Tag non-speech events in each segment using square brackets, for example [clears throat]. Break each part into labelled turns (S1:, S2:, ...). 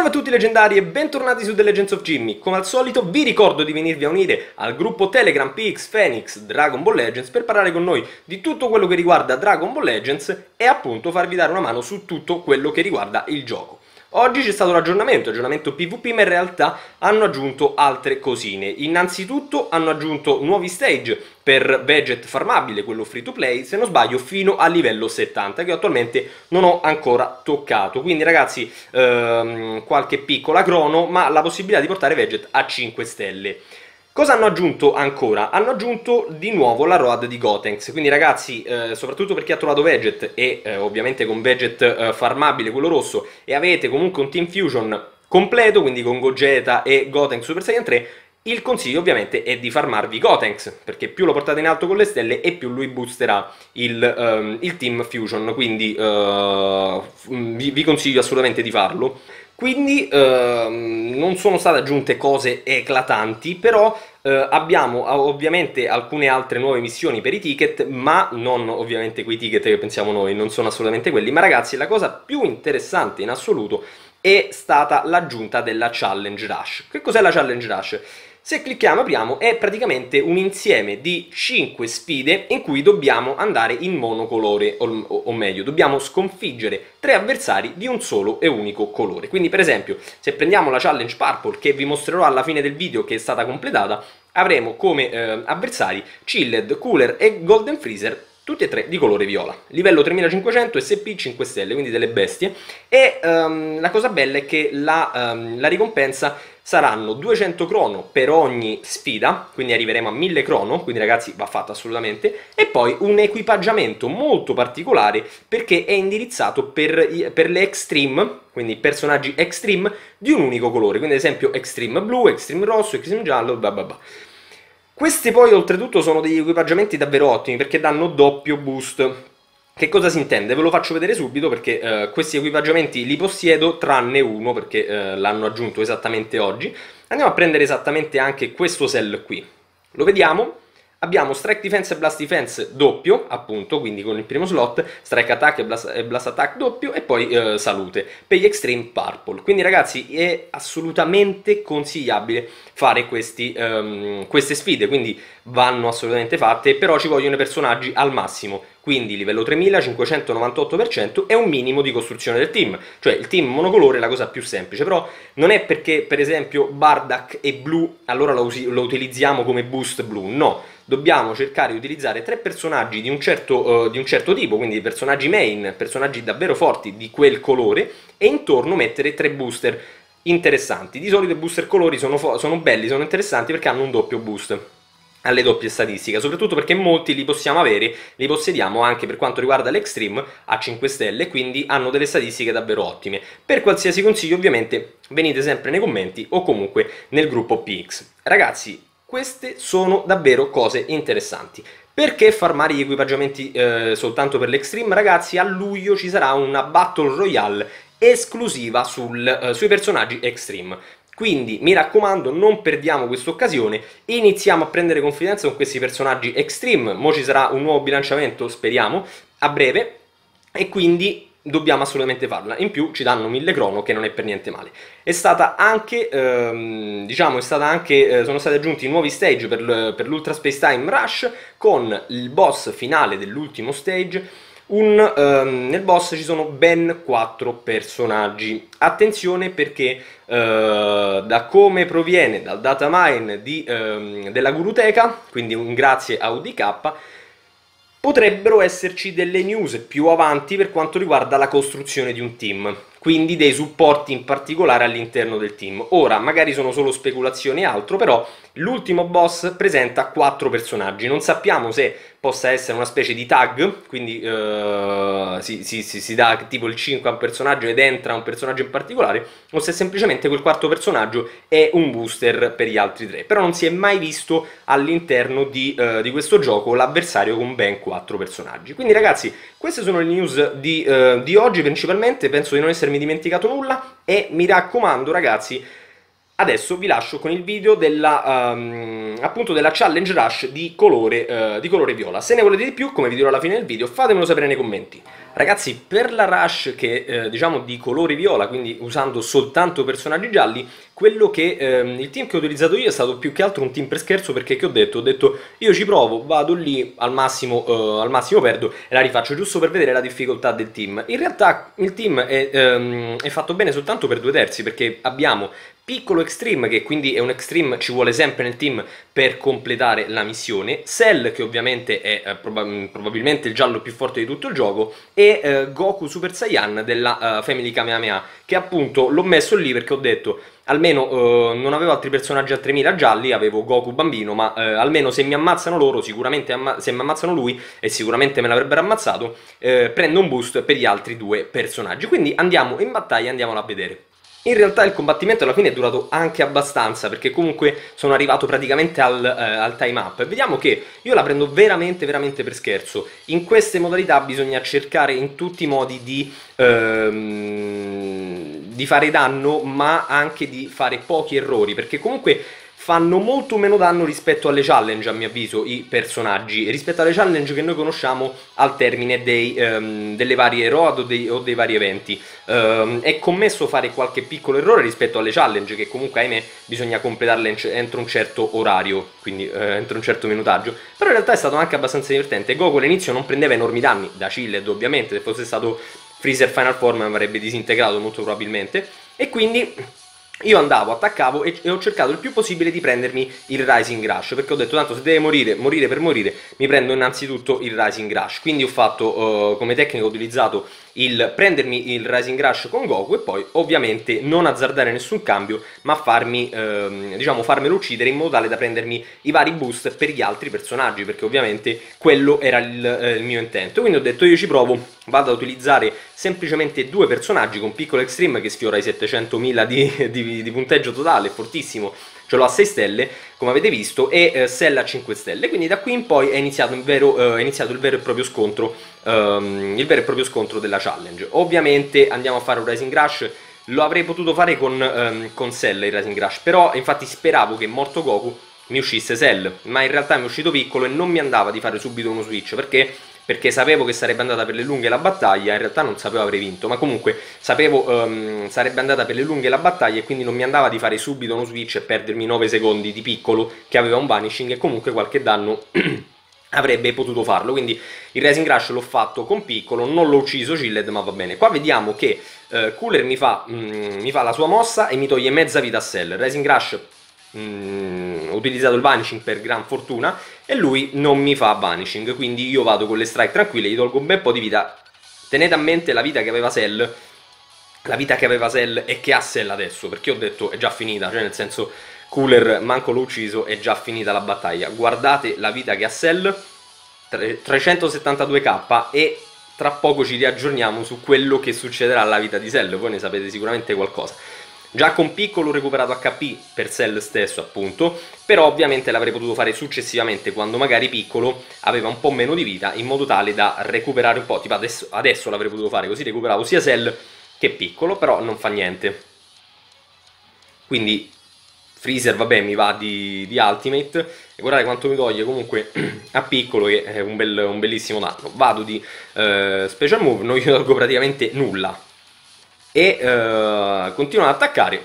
S1: Salve a tutti leggendari e bentornati su The Legends of Jimmy. Come al solito vi ricordo di venirvi a unire al gruppo Telegram PX Phoenix Dragon Ball Legends per parlare con noi di tutto quello che riguarda Dragon Ball Legends e appunto farvi dare una mano su tutto quello che riguarda il gioco. Oggi c'è stato l'aggiornamento, aggiornamento PvP, ma in realtà hanno aggiunto altre cosine. Innanzitutto hanno aggiunto nuovi stage per Veget farmabile, quello free to play, se non sbaglio fino a livello 70, che attualmente non ho ancora toccato. Quindi ragazzi, ehm, qualche piccola crono, ma la possibilità di portare Veget a 5 stelle. Cosa hanno aggiunto ancora? Hanno aggiunto di nuovo la road di Gotenks, quindi ragazzi, eh, soprattutto per chi ha trovato Veget e eh, ovviamente con Veget eh, farmabile, quello rosso, e avete comunque un Team Fusion completo, quindi con Gogeta e Gotenks Super Saiyan 3, il consiglio ovviamente è di farmarvi Gotenks, perché più lo portate in alto con le stelle e più lui boosterà il, um, il Team Fusion, quindi uh, vi, vi consiglio assolutamente di farlo. Quindi ehm, non sono state aggiunte cose eclatanti, però eh, abbiamo ovviamente alcune altre nuove missioni per i ticket, ma non ovviamente quei ticket che pensiamo noi, non sono assolutamente quelli. Ma ragazzi, la cosa più interessante in assoluto è stata l'aggiunta della Challenge Rush. Che cos'è la Challenge Rush? Se clicchiamo apriamo è praticamente un insieme di 5 sfide in cui dobbiamo andare in monocolore, o, o, meglio, dobbiamo sconfiggere tre avversari di un solo e unico colore. Quindi per esempio, se prendiamo la challenge Purple, che vi mostrerò alla fine del video che è stata completata, avremo come eh, avversari Chilled, Cooler e Golden Freezer tutti e tre di colore viola. Livello 3500 SP 5 stelle, quindi delle bestie. E um, la cosa bella è che la, um, la ricompensa saranno 200 crono per ogni sfida, quindi arriveremo a 1000 crono, quindi ragazzi va fatto assolutamente, e poi un equipaggiamento molto particolare perché è indirizzato per, per le extreme, quindi personaggi extreme di un unico colore, quindi ad esempio extreme blu, extreme rosso, extreme giallo, bla bla bla. Questi poi oltretutto sono degli equipaggiamenti davvero ottimi perché danno doppio boost. Che cosa si intende? Ve lo faccio vedere subito perché eh, questi equipaggiamenti li possiedo tranne uno perché eh, l'hanno aggiunto esattamente oggi. Andiamo a prendere esattamente anche questo cell qui. Lo vediamo? Abbiamo Strike Defense e Blast Defense doppio, appunto, quindi con il primo slot, Strike Attack e Blast, e Blast Attack doppio e poi eh, Salute. Per gli Extreme Purple. Quindi ragazzi è assolutamente consigliabile fare questi, um, queste sfide, quindi vanno assolutamente fatte, però ci vogliono personaggi al massimo, quindi livello 3598% è un minimo di costruzione del team, cioè il team monocolore è la cosa più semplice, però non è perché per esempio Bardak è blu, allora lo, lo utilizziamo come boost blu, no, dobbiamo cercare di utilizzare tre personaggi di un, certo, uh, di un certo tipo, quindi personaggi main, personaggi davvero forti di quel colore, e intorno mettere tre booster interessanti. Di solito i booster colori sono, sono belli, sono interessanti perché hanno un doppio boost alle doppie statistiche, soprattutto perché molti li possiamo avere, li possediamo anche per quanto riguarda l'Extreme a 5 stelle, quindi hanno delle statistiche davvero ottime. Per qualsiasi consiglio ovviamente venite sempre nei commenti o comunque nel gruppo PX. Ragazzi, queste sono davvero cose interessanti. Perché farmare gli equipaggiamenti eh, soltanto per l'Extreme? Ragazzi, a luglio ci sarà una Battle Royale esclusiva sul, eh, sui personaggi Extreme. Quindi mi raccomando, non perdiamo questa occasione, iniziamo a prendere confidenza con questi personaggi Extreme, mo ci sarà un nuovo bilanciamento, speriamo, a breve, e quindi dobbiamo assolutamente farla. In più ci danno 1000 crono che non è per niente male. È stata anche, ehm, diciamo, è stata anche, eh, sono stati aggiunti nuovi stage per, per l'Ultra Space Time Rush con il boss finale dell'ultimo stage. Un, ehm, nel boss ci sono ben 4 personaggi. Attenzione perché eh, da come proviene dal datamine ehm, della Guruteca, quindi un grazie a UDK, Potrebbero esserci delle news più avanti per quanto riguarda la costruzione di un team, quindi dei supporti in particolare all'interno del team. Ora, magari sono solo speculazioni e altro, però l'ultimo boss presenta quattro personaggi. Non sappiamo se possa essere una specie di tag, quindi uh, si, si, si, si, dà tipo il 5 a un personaggio ed entra un personaggio in particolare, o se semplicemente quel quarto personaggio è un booster per gli altri tre. Però non si è mai visto all'interno di, uh, di, questo gioco l'avversario con ben quattro personaggi. Quindi ragazzi, queste sono le news di, uh, di oggi principalmente, penso di non essermi dimenticato nulla e mi raccomando ragazzi Adesso vi lascio con il video della, um, appunto della challenge rush di colore, uh, di colore viola. Se ne volete di più, come vi dirò alla fine del video, fatemelo sapere nei commenti. Ragazzi, per la Rush che eh, diciamo di colore viola, quindi usando soltanto personaggi gialli, quello che ehm, il team che ho utilizzato io è stato più che altro un team per scherzo perché che ho detto? Ho detto io ci provo, vado lì, al massimo, eh, al massimo perdo e la rifaccio giusto per vedere la difficoltà del team. In realtà il team è, ehm, è fatto bene soltanto per due terzi perché abbiamo piccolo extreme che quindi è un extreme ci vuole sempre nel team per completare la missione Cell che ovviamente è eh, proba probabilmente il giallo più forte di tutto il gioco e eh, Goku Super Saiyan della uh, Family Kamehameha che appunto l'ho messo lì perché ho detto almeno uh, non avevo altri personaggi a 3000 gialli avevo Goku bambino ma uh, almeno se mi ammazzano loro sicuramente se mi ammazzano lui e sicuramente me l'avrebbero ammazzato prendo un boost per gli altri due personaggi. Quindi andiamo in battaglia andiamolo a vedere in realtà il combattimento alla fine è durato anche abbastanza perché comunque sono arrivato praticamente al, eh, al time up. Vediamo che io la prendo veramente veramente per scherzo. In queste modalità bisogna cercare in tutti i modi di, ehm, di fare danno ma anche di fare pochi errori perché comunque fanno molto meno danno rispetto alle challenge a mio avviso i personaggi rispetto alle challenge che noi conosciamo al termine dei, um, delle varie road o dei, o dei vari eventi. Um, è commesso fare qualche piccolo errore rispetto alle challenge che comunque ahimè bisogna completarle entro un certo orario quindi uh, entro un certo minutaggio. Però in realtà è stato anche abbastanza divertente. Goku all'inizio non prendeva enormi danni da Chilled ovviamente se fosse stato Freezer Final Form avrebbe disintegrato molto probabilmente. E quindi io andavo, attaccavo e, ho cercato il più possibile di prendermi il Rising Rush perché ho detto tanto se deve morire, morire per morire mi prendo innanzitutto il Rising Rush. Quindi ho fatto uh, come tecnica ho utilizzato il prendermi il Rising Rush con Goku e poi ovviamente non azzardare nessun cambio ma farmi, ehm, diciamo, farmelo uccidere in modo tale da prendermi i vari boost per gli altri personaggi perché ovviamente quello era il, eh, il mio intento. Quindi ho detto io ci provo vado ad utilizzare semplicemente due personaggi con piccolo extreme che sfiora i 700.000 di, di, di punteggio totale, fortissimo ce l'ho a 6 stelle, come avete visto, e eh, Sell a 5 stelle, quindi da qui in poi è iniziato, vero, eh, è iniziato il vero e proprio scontro, ehm, il vero e proprio scontro della challenge. Ovviamente andiamo a fare un Rising Rush, lo avrei potuto fare con, ehm, con Cell il Rising Rush, però infatti speravo che morto Goku mi uscisse Cell, ma in realtà mi è uscito piccolo e non mi andava di fare subito uno switch, perché perché sapevo che sarebbe andata per le lunghe la battaglia, in realtà non sapevo avrei vinto, ma comunque sapevo um, sarebbe andata per le lunghe la battaglia e quindi non mi andava di fare subito uno switch e perdermi 9 secondi di piccolo che aveva un vanishing e comunque qualche danno [clears throat] avrebbe potuto farlo, quindi il Rising Rush l'ho fatto con piccolo, non l'ho ucciso Chilled ma va bene. Qua vediamo che uh, Cooler mi fa, mm, mi fa la sua mossa e mi toglie mezza vita a Cell, Rising Rush mm, utilizzato il vanishing per gran fortuna e lui non mi fa vanishing, quindi io vado con le strike tranquille, gli tolgo un bel po' di vita. Tenete a mente la vita che aveva Cell, la vita che aveva Cell e che ha Cell adesso, perché ho detto è già finita, cioè nel senso Cooler manco l'ho ucciso, è già finita la battaglia. Guardate la vita che ha Cell, 372k e tra poco ci riaggiorniamo su quello che succederà alla vita di Cell, voi ne sapete sicuramente qualcosa. Già con piccolo ho recuperato HP per Cell stesso appunto, però ovviamente l'avrei potuto fare successivamente quando magari piccolo aveva un po' meno di vita in modo tale da recuperare un po', tipo adesso, adesso l'avrei potuto fare così recuperavo sia Cell che piccolo, però non fa niente. Quindi Freezer vabbè mi va di, di Ultimate e guardate quanto mi toglie comunque [clears throat] a piccolo che è un, bel, un bellissimo danno. Vado di uh, Special Move, non gli tolgo praticamente nulla e uh, continuo ad attaccare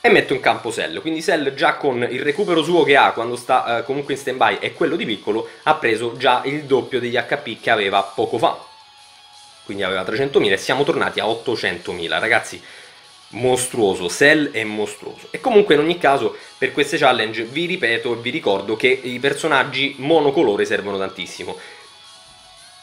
S1: e metto in campo Cell, quindi Cell già con il recupero suo che ha quando sta uh, comunque in stand by e quello di piccolo ha preso già il doppio degli HP che aveva poco fa. Quindi aveva 300.000 e siamo tornati a 800.000 ragazzi mostruoso, Cell è mostruoso. E comunque in ogni caso per queste challenge vi ripeto e vi ricordo che i personaggi monocolore servono tantissimo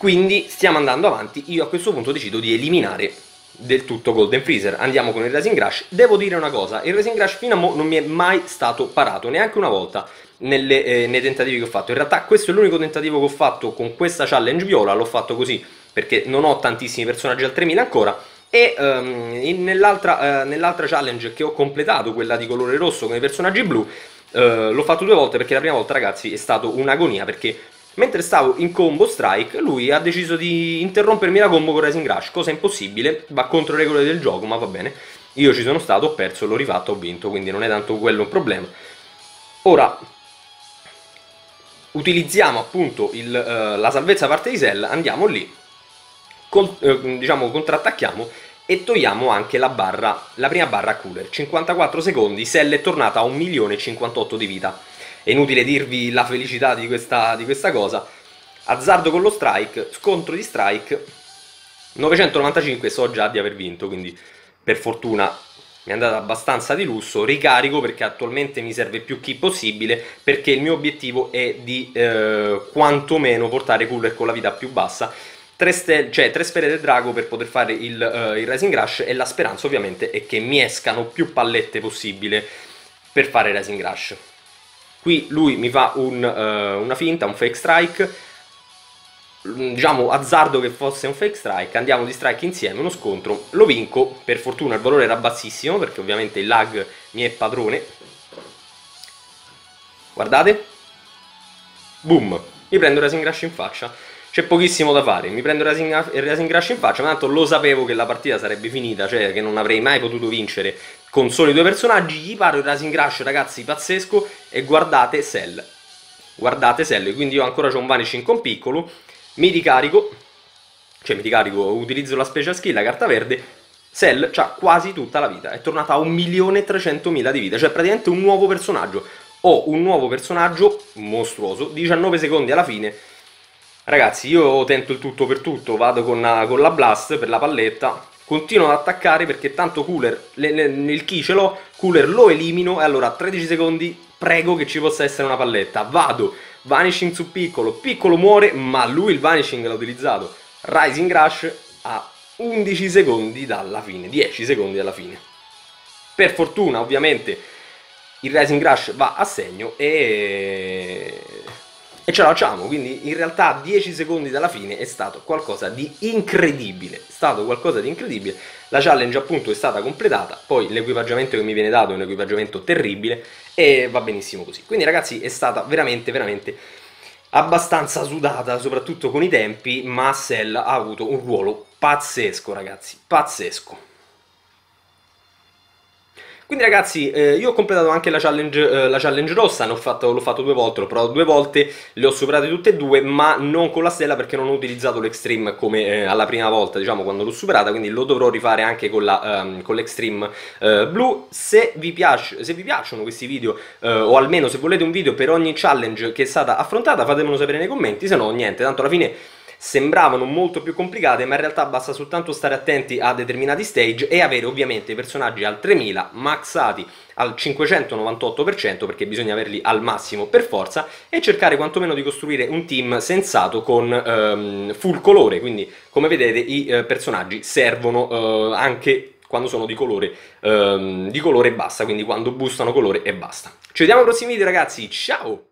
S1: quindi stiamo andando avanti, io a questo punto decido di eliminare del tutto Golden Freezer. Andiamo con il Racing Rush. Devo dire una cosa, il Racing Rush fino a mo non mi è mai stato parato, neanche una volta nelle, eh, nei tentativi che ho fatto. In realtà questo è l'unico tentativo che ho fatto con questa challenge viola, l'ho fatto così perché non ho tantissimi personaggi al 3000 ancora. E um, nell'altra uh, nell challenge che ho completato, quella di colore rosso con i personaggi blu, uh, l'ho fatto due volte perché la prima volta ragazzi è stato un'agonia perché Mentre stavo in combo strike, lui ha deciso di interrompermi la combo con Rising Rush, cosa impossibile, va contro le regole del gioco, ma va bene. Io ci sono stato, ho perso, l'ho rifatto, ho vinto, quindi non è tanto quello un problema. Ora, utilizziamo appunto il, uh, la salvezza parte di Cell, andiamo lì, con, uh, diciamo contrattacchiamo e togliamo anche la barra, la prima barra cooler, 54 secondi, Cell è tornata a 1.058 di vita. È inutile dirvi la felicità di questa, di questa cosa. Azzardo con lo strike, scontro di strike, 995 so già di aver vinto, quindi per fortuna mi è andata abbastanza di lusso, ricarico perché attualmente mi serve più chi possibile perché il mio obiettivo è di eh, quantomeno portare cooler con la vita più bassa. 3, ste- cioè, 3 sfere del drago per poter fare il, uh, il Rising Rush e la speranza ovviamente è che mi escano più pallette possibile per fare Rising Rush qui lui mi fa un, uh, una finta, un fake strike. Diciamo azzardo che fosse un fake strike, andiamo di strike insieme, uno scontro, lo vinco, per fortuna il valore era bassissimo perché ovviamente il lag mi è padrone. Guardate, boom, mi prendo il Racing Rush in faccia, c'è pochissimo da fare, mi prendo il Racing, il Rush in faccia, ma tanto lo sapevo che la partita sarebbe finita, cioè che non avrei mai potuto vincere con soli due personaggi, gli paro il Racing Rush ragazzi pazzesco. E guardate Cell, guardate Cell, quindi io ancora ho un vanishing con piccolo mi ricarico, cioè mi ricarico, utilizzo la special skill, la carta verde, Cell ha quasi tutta la vita, è tornata a 1.300.000 di vita, cioè praticamente un nuovo personaggio. Ho un nuovo personaggio mostruoso, 19 secondi alla fine. Ragazzi, io tento il tutto per tutto, vado con con la blast per la palletta, continuo ad attaccare perché tanto Cooler, le, le, il key ce l'ho, Cooler lo elimino e allora a 13 secondi prego che ci possa essere una palletta. Vado, Vanishing su piccolo, piccolo muore, ma lui il vanishing l'ha utilizzato. Rising Rush a 11 secondi dalla fine, 10 secondi dalla fine. Per fortuna, ovviamente, il Rising Rush va a segno e e ce la facciamo, quindi in realtà a 10 secondi dalla fine è stato qualcosa di incredibile, è stato qualcosa di incredibile, la challenge appunto è stata completata, poi l'equipaggiamento che mi viene dato è un equipaggiamento terribile e va benissimo così, quindi ragazzi è stata veramente veramente abbastanza sudata, soprattutto con i tempi, ma Cell ha avuto un ruolo pazzesco ragazzi, pazzesco. Quindi ragazzi, eh, io ho completato anche la challenge, eh, la challenge rossa, l'ho fatto, fatto, due volte, l'ho provato due volte, le ho superate tutte e due, ma non con la stella perché non ho utilizzato l'extreme come eh, alla prima volta, diciamo, quando l'ho superata, quindi lo dovrò rifare anche con, um, l'extreme eh, blu. Se vi, piace, se vi, piacciono questi video, eh, o almeno se volete un video per ogni challenge che è stata affrontata, fatemelo sapere nei commenti, se no niente, tanto alla fine sembravano molto più complicate ma in realtà basta soltanto stare attenti a determinati stage e avere ovviamente i personaggi al 3000 maxati al 598% perché bisogna averli al massimo per forza e cercare quantomeno di costruire un team sensato con um, full colore quindi come vedete i uh, personaggi servono uh, anche quando sono di colore, um, di colore basta, quindi quando boostano colore e basta. Ci vediamo ai prossimi video ragazzi, ciao!